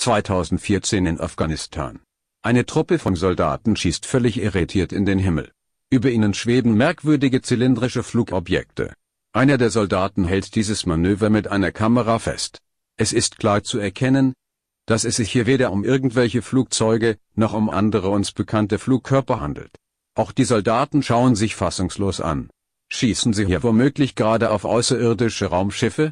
2014 in Afghanistan. Eine Truppe von Soldaten schießt völlig irritiert in den Himmel. Über ihnen schweben merkwürdige zylindrische Flugobjekte. Einer der Soldaten hält dieses Manöver mit einer Kamera fest. Es ist klar zu erkennen, dass es sich hier weder um irgendwelche Flugzeuge, noch um andere uns bekannte Flugkörper handelt. Auch die Soldaten schauen sich fassungslos an. Schießen sie hier womöglich gerade auf außerirdische Raumschiffe?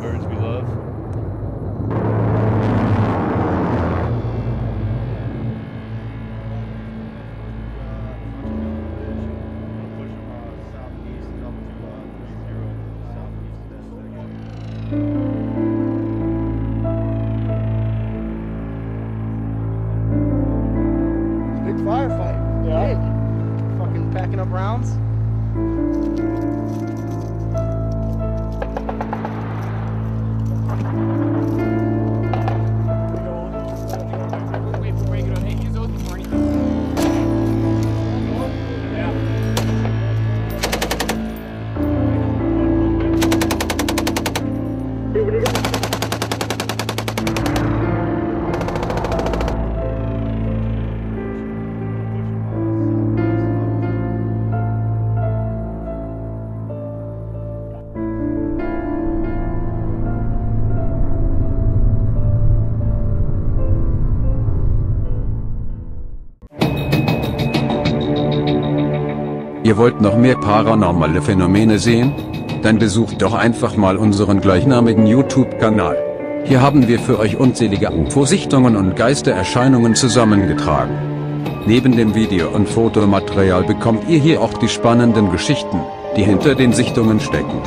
Birds we love. Big firefight. Yeah. Big. Fucking packing up rounds. うん。Ihr wollt noch mehr paranormale Phänomene sehen? Dann besucht doch einfach mal unseren gleichnamigen YouTube-Kanal. Hier haben wir für euch unzählige UFO-Sichtungen und Geistererscheinungen zusammengetragen. Neben dem Video- und Fotomaterial bekommt ihr hier auch die spannenden Geschichten, die hinter den Sichtungen stecken.